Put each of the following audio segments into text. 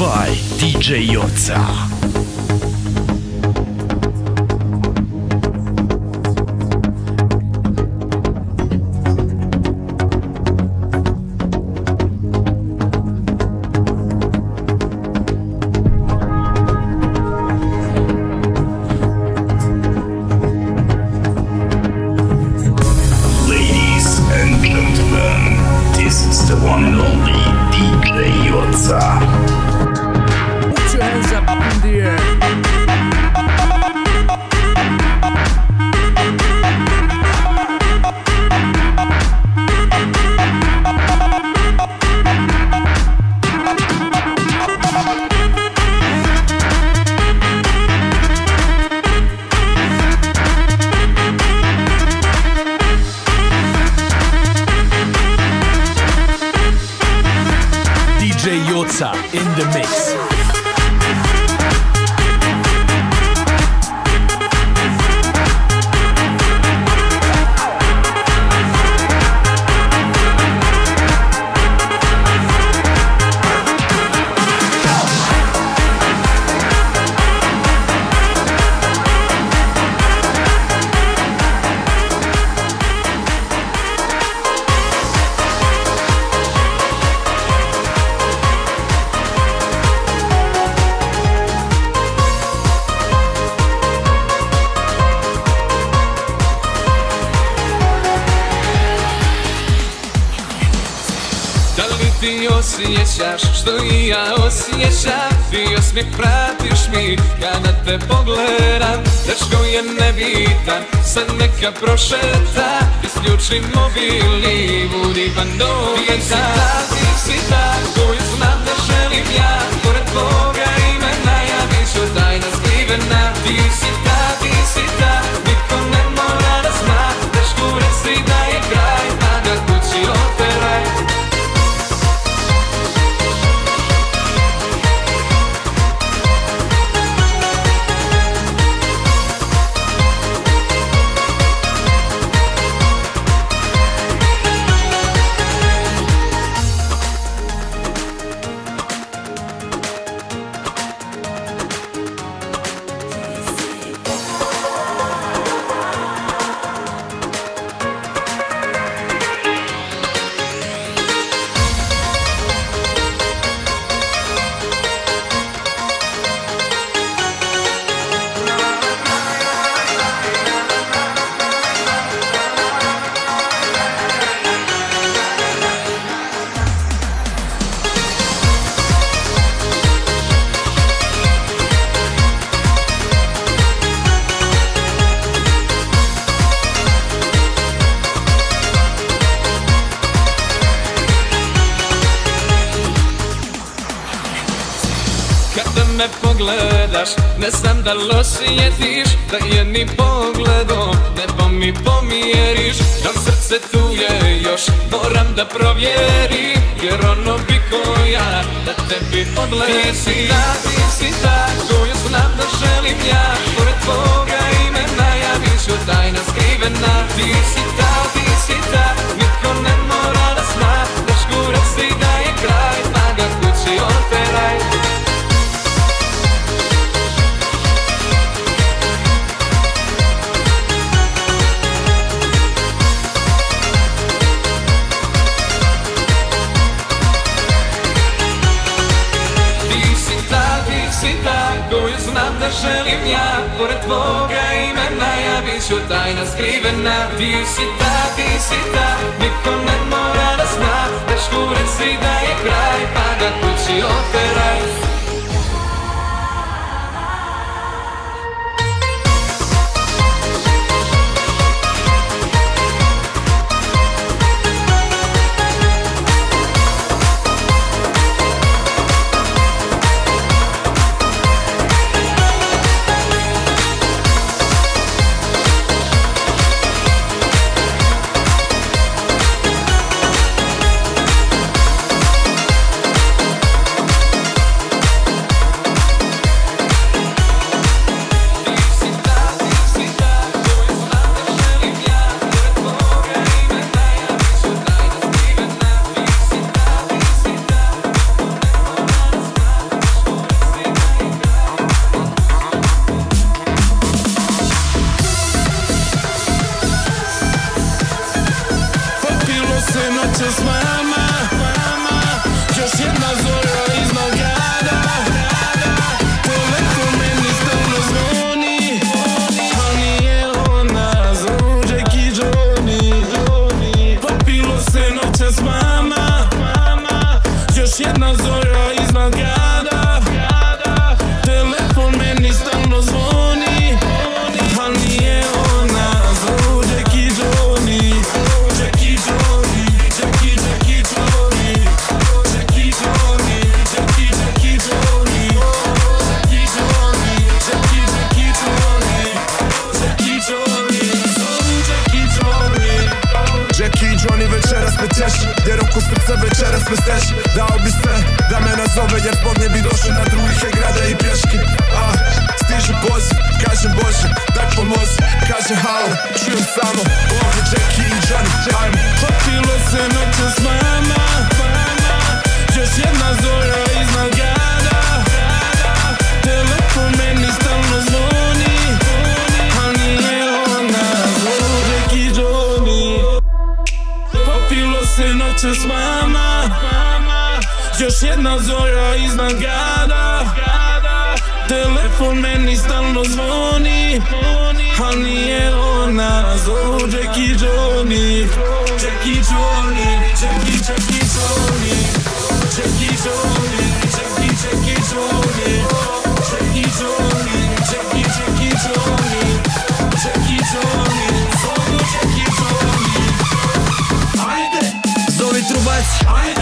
by DJ Yotza. Joca. osjećaš što i ja osjećam. Ti osmijeh pratiš mi kada te pogledam. Dečko je nebitan, sad neka prošeta. Isključi mobil i budi bandovita Ti si ta, ti si ta, koju znam da želim ja. Pored tvoga imena ja bit ću tajna skrivena. Ti si Znam da li osjetiš Da jednim pogledom Nebo mi pomijeriš? Da srce tu je još Moram da provjerim Jer ono bi koja Da tebi odleti. Ti si ta, ti si ta Koju znam da želim ja. Pored tvoga imena Ja bit ću tajna skrivena. Ti si ta, ti si ta želim ja Pored tvoga imena ja bit ću tajna skrivena. Ti si ta, ti si ta, niko ne mora da zna. Da škurec si da je kraj, pa ga kući operaj večeras me steši Dao bi sve da me nazove Jer zbog nje bi došao na drugih grada i pješki A, stiže poziv, kažem Bože, daj pomozi Kaže halo, čujem samo Ovdje Jackie i Johnny, ajmo Popilo se noće s mama Još jedna zora iznad grada Još jedna zora iznad grada. Telefon meni stalno zvoni A nije ona Zovu Jackie Johnny. Jackie Johnny Jackie, Jackie Johnny. Jackie Johnny Jackie, Jackie Johnny. Jackie Johnny Jackie, Jackie Johnny. Jackie Johnny Zovu Jackie Johnny. Ajde, Zovi trubač, ajde,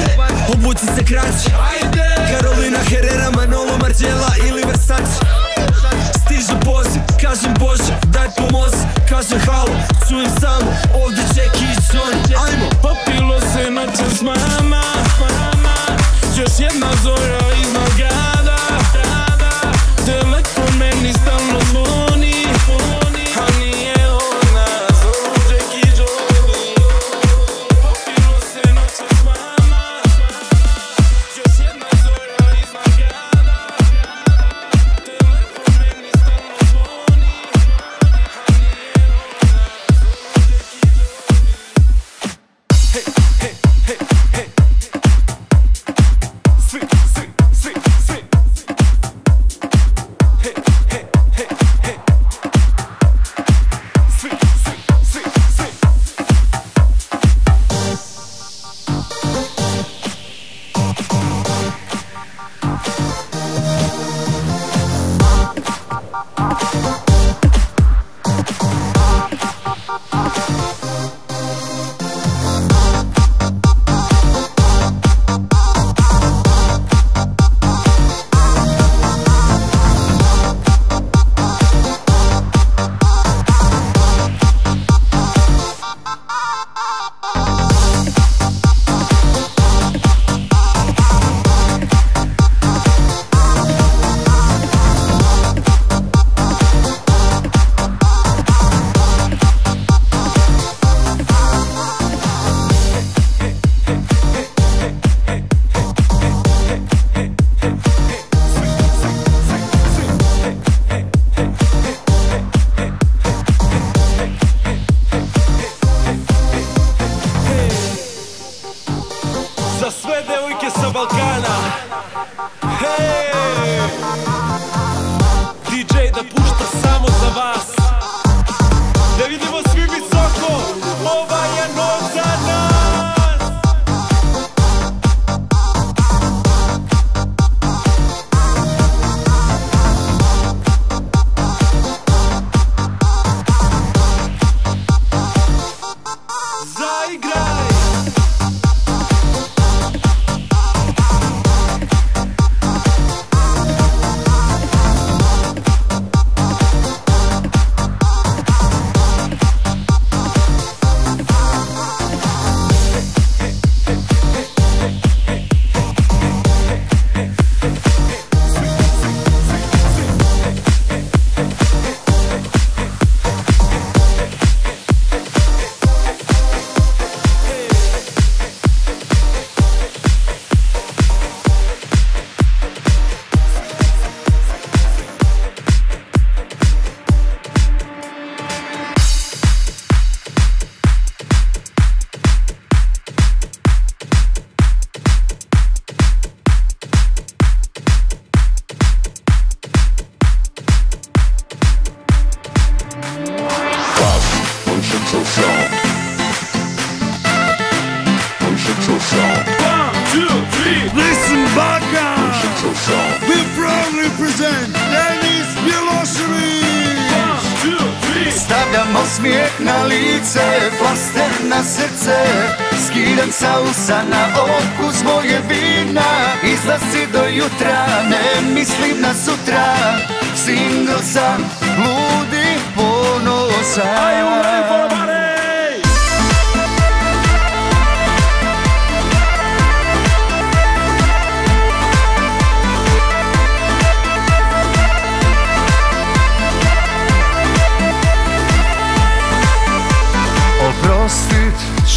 se krać Karolina Herrera, Manolo Margiela ili Versace. Stiže poziv, kažem Bože, daj pomozi Kažem halo, čujem samo, ovdje Jackie i Johnny Ajmo! Popilo se noće s mama Još jedna zora osmijeh na lice, flaster na srce Skidam sa usana, okus moje vina. Izlazi do jutra, ne mislim na sutra Single sam, ludi ponosan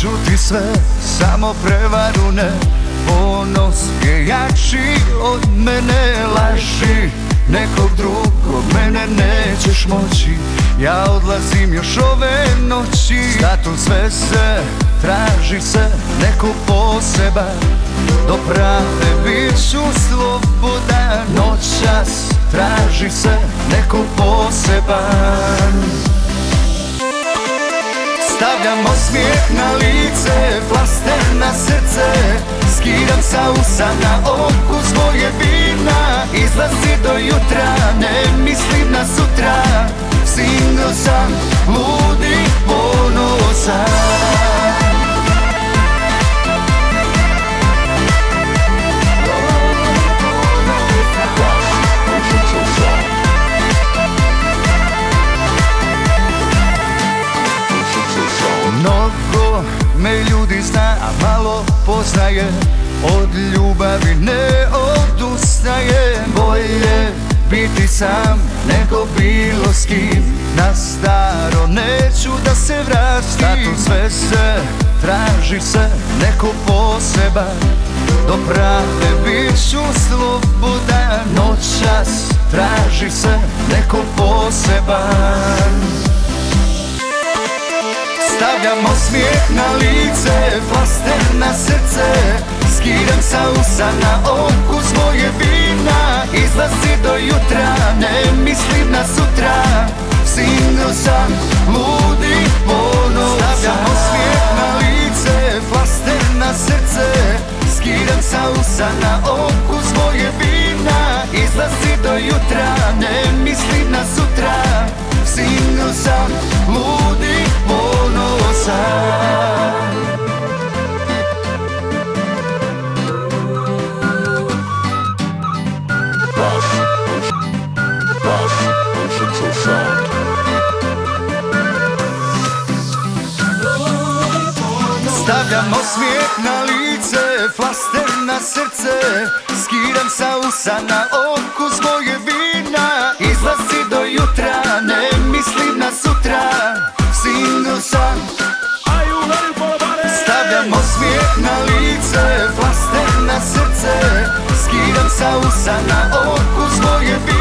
ti sve, samo prevaru ne. Ponos je jači od mene laži. Nekog drugog mene nećeš moći. Ja odlazim još ove noći. Status sve se, traži se neko poseban Do prave bit ću slobodan Noćas traži se neko poseban Stavljam osmijeh na lice, flaster na srce Skidam sa usana, okus moje vina. Izlazi do jutra, ne mislim na sutra. Single sam, ludi ponosan Me ljudi zna, a malo poznaje Od ljubavi ne odustaje. Bolje biti sam nego bilo s kim. Na staro neću da se vratim. Status sve se, traži se neko poseban Do prave bit ću slobodan. Noćas traži se neko poseban Stavljam osmijeh na lice, flaster na srce. Skidam sa usana, okus moje vina. Izlazi do jutra, ne mislim na sutra. Single sam, ludi ponosan Stavljam osmijeh na lice, flaster na srce. Skidam sa usana, okus moje vina. Izlazi do jutra, ne mislim na sutra. Single sam, ludi ponosan Stavljam osmijeh na lice, flaster na srce Skidam sa usana, okus moje vina. Izlazi do jutra, ne mislim na sutra Single sam, Stavljam osmijeh na lice, flaster na srce. Skidam sa usana, okus moje vina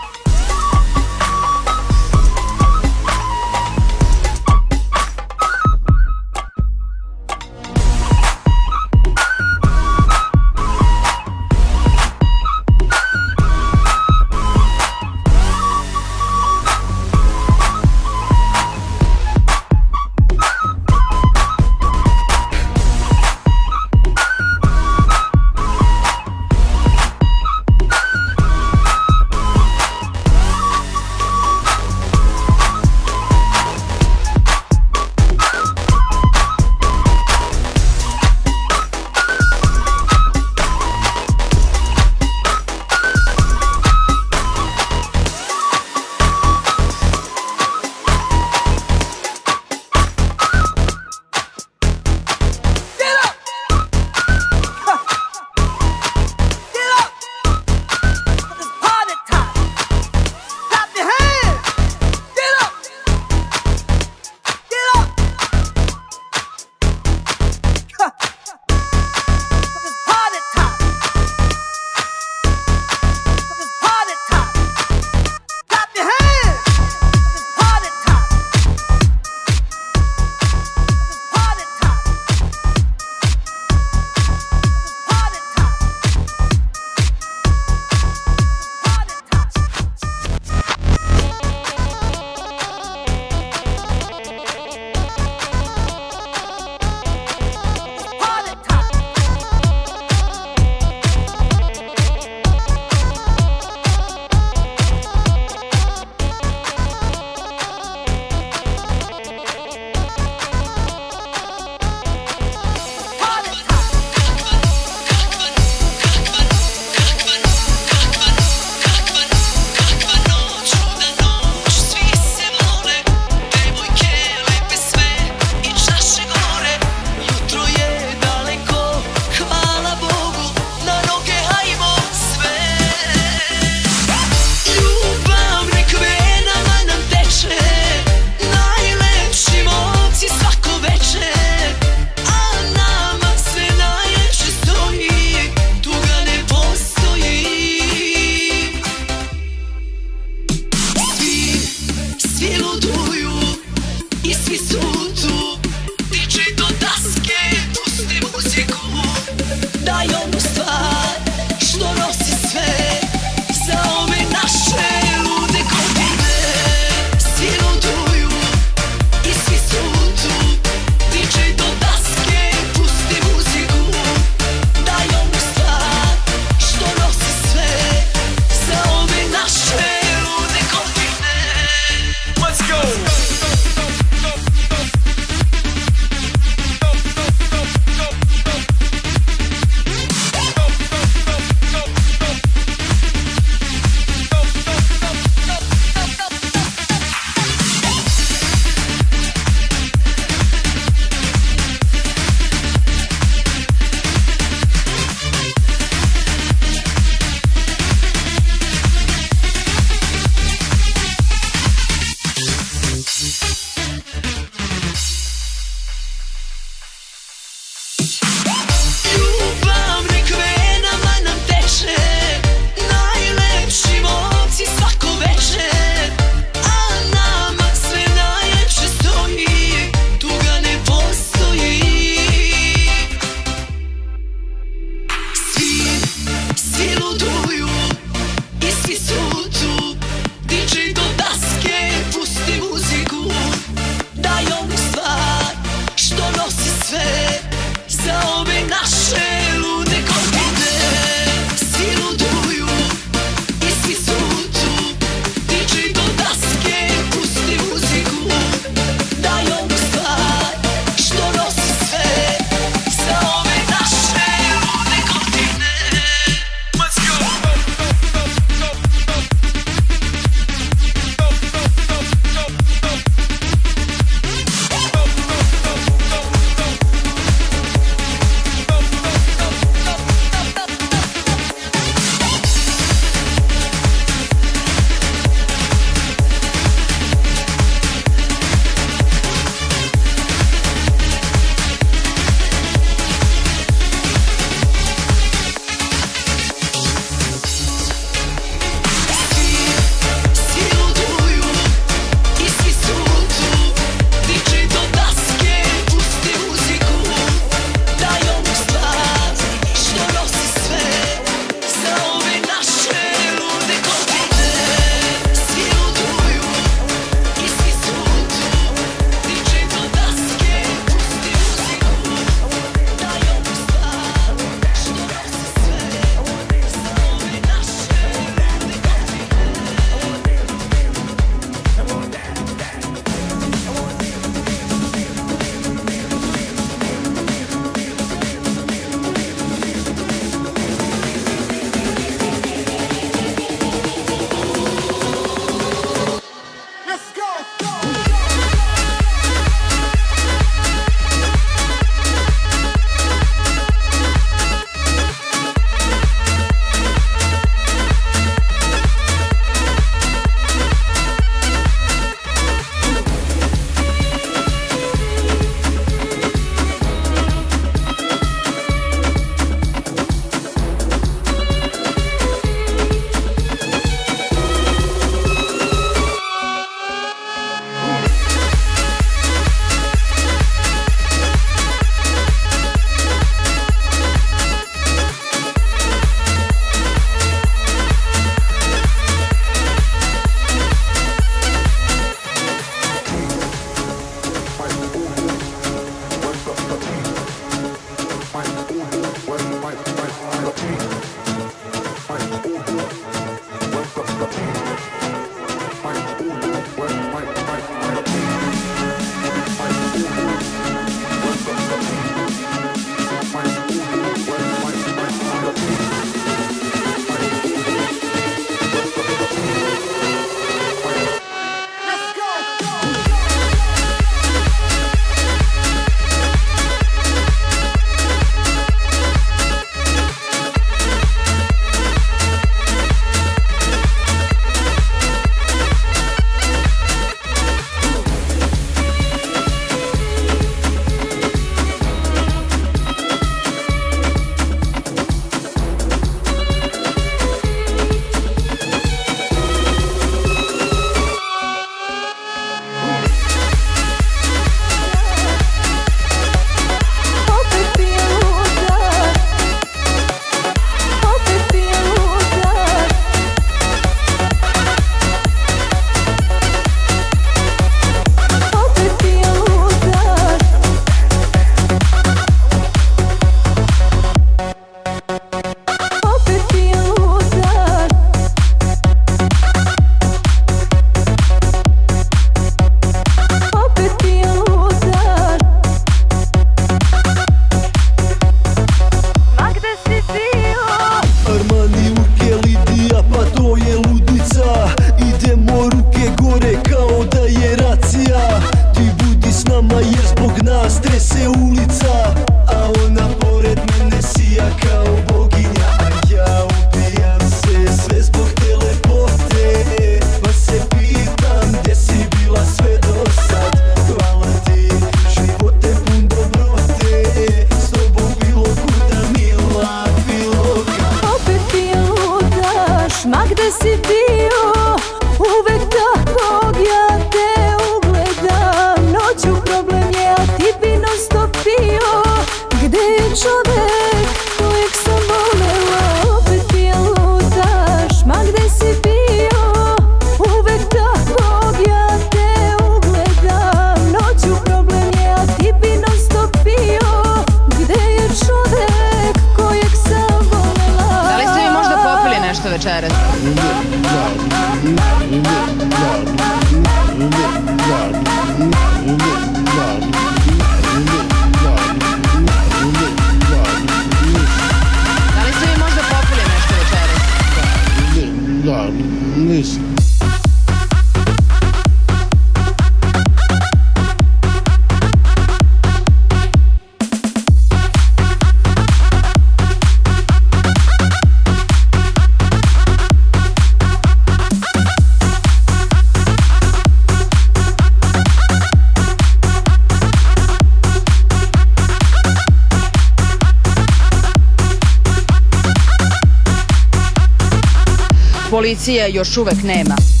policije još uvek nema.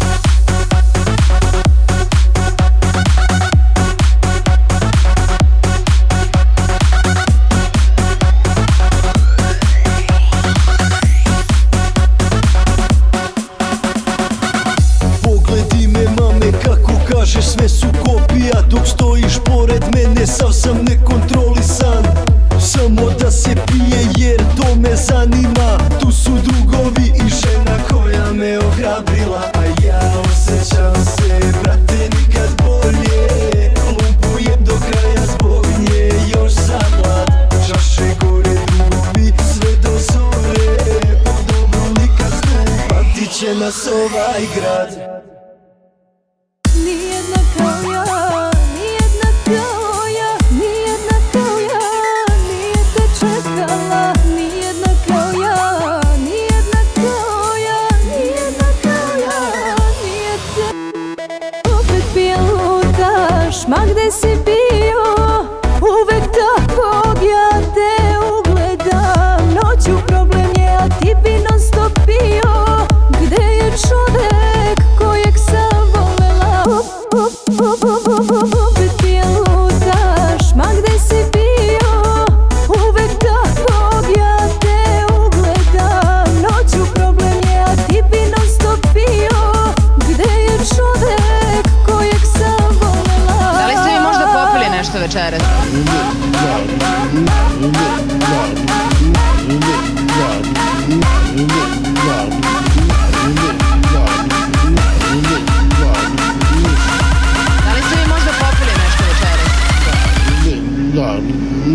nas ovaj grad.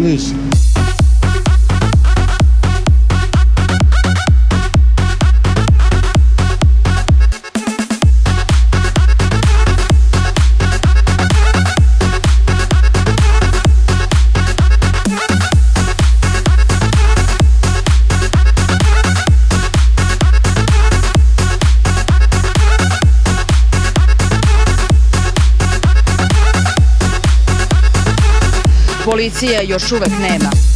мысль. Demokracije još uvek nema.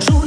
true.